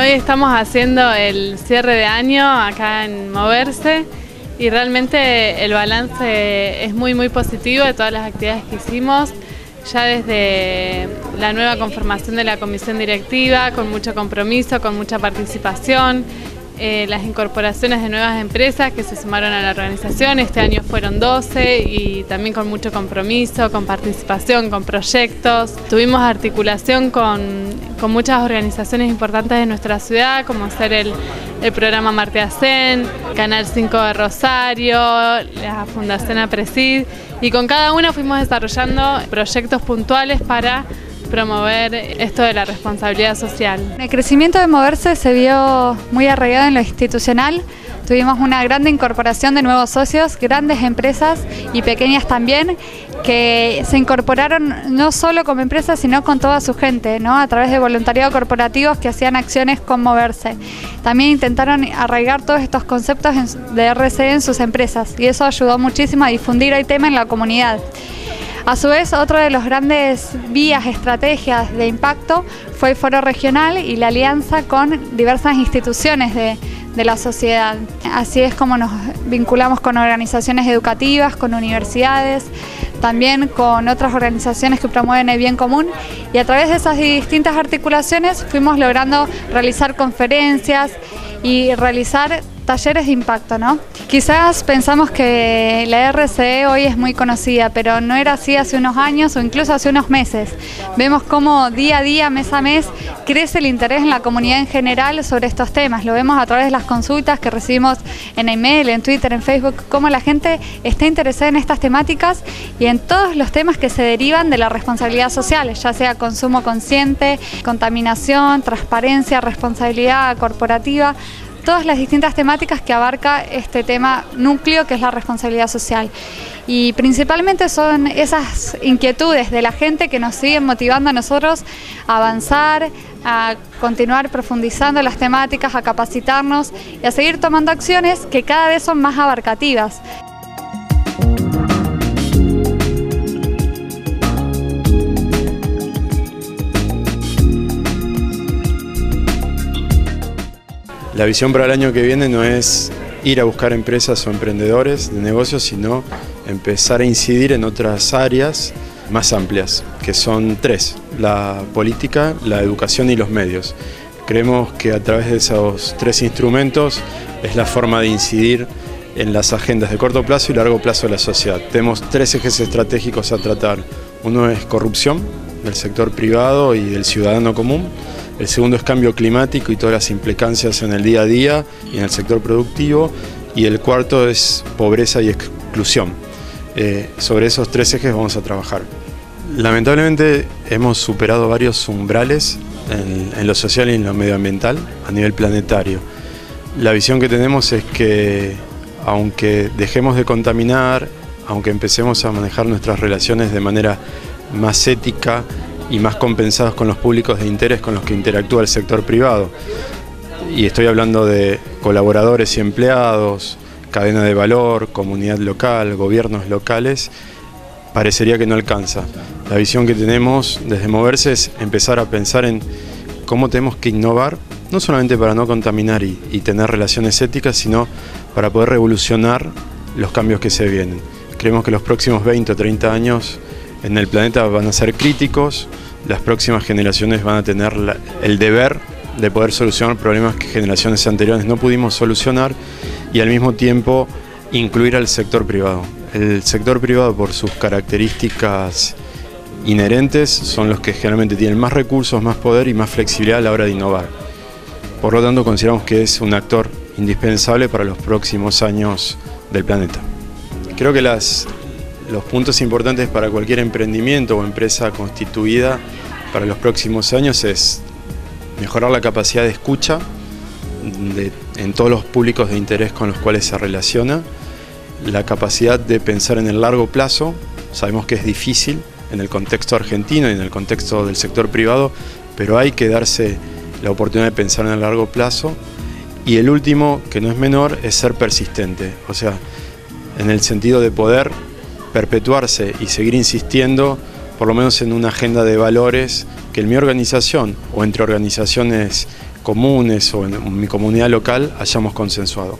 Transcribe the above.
Hoy estamos haciendo el cierre de año acá en Moverse y realmente el balance es muy muy positivo de todas las actividades que hicimos, ya desde la nueva conformación de la comisión directiva, con mucho compromiso, con mucha participación, eh, las incorporaciones de nuevas empresas que se sumaron a la organización. Este año fueron 12 y también con mucho compromiso, con participación, con proyectos. Tuvimos articulación con, muchas organizaciones importantes de nuestra ciudad, como ser el, el programa Marteacén, Canal 5 de Rosario, la Fundación Apresid, y con cada una fuimos desarrollando proyectos puntuales para promover esto de la responsabilidad social. El crecimiento de Moverse se vio muy arraigado en lo institucional. Tuvimos una grande incorporación de nuevos socios, grandes empresas y pequeñas también, que se incorporaron no solo como empresas, sino con toda su gente, ¿no? a través de voluntariado corporativos que hacían acciones con Moverse. También intentaron arraigar todos estos conceptos de RCE en sus empresas y eso ayudó muchísimo a difundir el tema en la comunidad. A su vez, otro de los grandes vías, estrategias de impacto fue el foro regional y la alianza con diversas instituciones de, la sociedad. Así es como nos vinculamos con organizaciones educativas, con universidades, también con otras organizaciones que promueven el bien común y a través de esas distintas articulaciones fuimos logrando realizar conferencias y realizar talleres de impacto, ¿no? Quizás pensamos que la RCE hoy es muy conocida, pero no era así hace unos años o incluso hace unos meses. Vemos cómo día a día, mes a mes, crece el interés en la comunidad en general sobre estos temas. Lo vemos a través de las consultas que recibimos en email, en Twitter, en Facebook, cómo la gente está interesada en estas temáticas y en todos los temas que se derivan de la responsabilidad social, ya sea consumo consciente, contaminación, transparencia, responsabilidad corporativa todas las distintas temáticas que abarca este tema núcleo que es la responsabilidad social. Y principalmente son esas inquietudes de la gente que nos siguen motivando a nosotros a avanzar, a continuar profundizando las temáticas, a capacitarnos y a seguir tomando acciones que cada vez son más abarcativas. La visión para el año que viene no es ir a buscar empresas o emprendedores de negocios, sino empezar a incidir en otras áreas más amplias, que son tres, la política, la educación y los medios. Creemos que a través de esos tres instrumentos es la forma de incidir en las agendas de corto plazo y largo plazo de la sociedad. Tenemos tres ejes estratégicos a tratar. Uno es corrupción del sector privado y del ciudadano común. El segundo es cambio climático y todas las implicancias en el día a día y en el sector productivo. Y el cuarto es pobreza y exclusión. Eh, sobre esos tres ejes vamos a trabajar. Lamentablemente hemos superado varios umbrales en, en, lo social y en lo medioambiental a nivel planetario. La visión que tenemos es que aunque dejemos de contaminar, aunque empecemos a manejar nuestras relaciones de manera más ética, y más compensados con los públicos de interés con los que interactúa el sector privado. Y estoy hablando de colaboradores y empleados, cadena de valor, comunidad local, gobiernos locales, parecería que no alcanza. La visión que tenemos desde Moverse es empezar a pensar en cómo tenemos que innovar, no solamente para no contaminar y, y tener relaciones éticas, sino para poder revolucionar los cambios que se vienen. Creemos que los próximos 20 o 30 años en el planeta van a ser críticos, las próximas generaciones van a tener el deber de poder solucionar problemas que generaciones anteriores no pudimos solucionar y al mismo tiempo incluir al sector privado. El sector privado por sus características inherentes son los que generalmente tienen más recursos, más poder y más flexibilidad a la hora de innovar. Por lo tanto, consideramos que es un actor indispensable para los próximos años del planeta. Creo que las, los puntos importantes para cualquier emprendimiento o empresa constituida para los próximos años es mejorar la capacidad de escucha en todos los públicos de interés con los cuales se relaciona, la capacidad de pensar en el largo plazo, sabemos que es difícil en el contexto argentino y en el contexto del sector privado, pero hay que darse la oportunidad de pensar en el largo plazo. Y el último, que no es menor, es ser persistente, o sea, en el sentido de poder perpetuarse y seguir insistiendo, por lo menos en una agenda de valores que en mi organización o entre organizaciones comunes o en mi comunidad local hayamos consensuado.